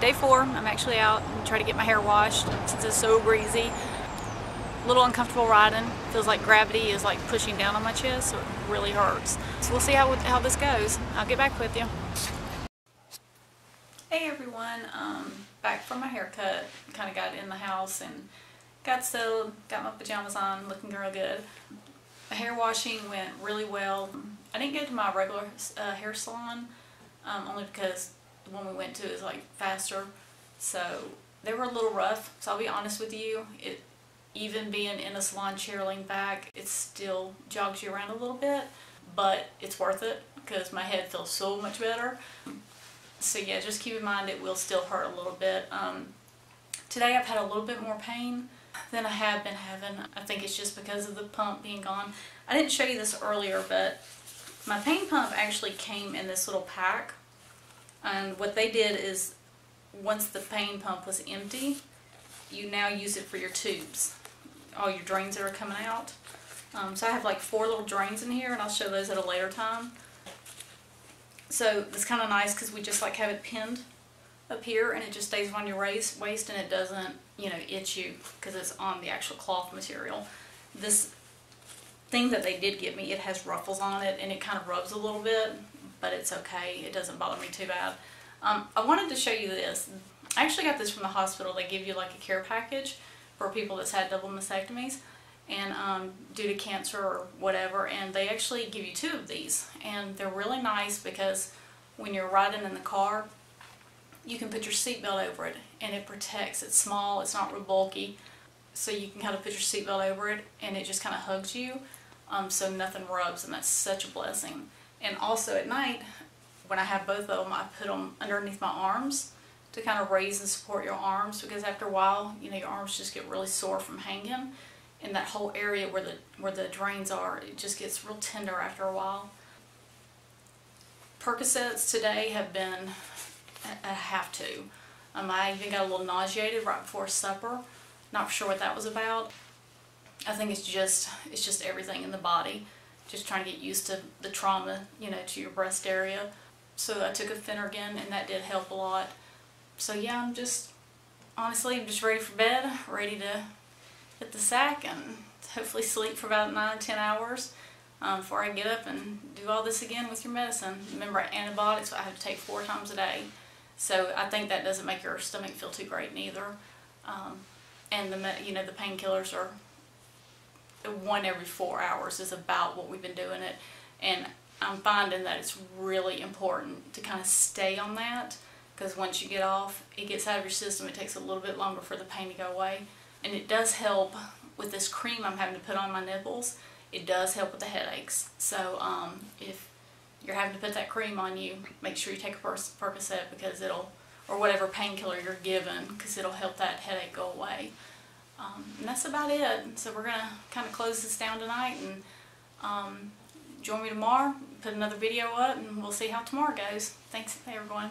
day four. I'm actually out and try to get my hair washed since it's so breezy. A little uncomfortable riding. Feels like gravity is like pushing down on my chest, so it really hurts. So we'll see how, how this goes. I'll get back with you. Hey everyone, um, back from my haircut. Kind of got in the house and got settled, got my pajamas on, looking real good. The hair washing went really well. I didn't go to my regular uh, hair salon um, only because the one we went to is like faster. So they were a little rough. So I'll be honest with you, it even being in a salon chair leaned back, it still jogs you around a little bit, but it's worth it because my head feels so much better. So yeah, just keep in mind it will still hurt a little bit. Um, today I've had a little bit more pain than I have been having. I think it's just because of the pump being gone. I didn't show you this earlier, but my pain pump actually came in this little pack. And what they did is, once the pain pump was empty, you now use it for your tubes. All your drains that are coming out. Um, so I have like four little drains in here, and I'll show those at a later time. So it's kind of nice because we just like have it pinned up here and it just stays on your waist, and it doesn't, you know, itch you because it's on the actual cloth material. This thing that they did give me, it has ruffles on it and it kind of rubs a little bit, but it's okay. It doesn't bother me too bad. Um, I wanted to show you this. I actually got this from the hospital. They give you like a care package for people that's had double mastectomies and um, due to cancer or whatever and they actually give you two of these and they're really nice because when you're riding in the car you can put your seatbelt over it and it protects. It's small, it's not real bulky, so you can kind of put your seatbelt over it and it just kind of hugs you um, so nothing rubs and that's such a blessing. And also at night, when I have both of them, I put them underneath my arms to kind of raise and support your arms because after a while, you know, your arms just get really sore from hanging and that whole area where the, where the drains are, it just gets real tender after a while. Percocets today have been I have to. Um, I even got a little nauseated right before supper. Not sure what that was about. I think it's just it's just everything in the body. Just trying to get used to the trauma, you know, to your breast area. So I took a Phenergan and that did help a lot. So yeah, I'm just, honestly, I'm just ready for bed, ready to hit the sack and hopefully sleep for about 9 10 hours um, before I get up and do all this again with your medicine. Remember, antibiotics I have to take four times a day. So I think that doesn't make your stomach feel too great neither. Um, and the you know the painkillers are one every four hours is about what we've been doing it. And I'm finding that it's really important to kind of stay on that because once you get off, it gets out of your system. It takes a little bit longer for the pain to go away. And it does help with this cream I'm having to put on my nipples. It does help with the headaches. So um, if you're having to put that cream on you, make sure you take a Percocet because it'll, or whatever painkiller you're given, because it'll help that headache go away. Um, and that's about it. So we're going to kind of close this down tonight and um, join me tomorrow, put another video up, and we'll see how tomorrow goes. Thanks, everyone.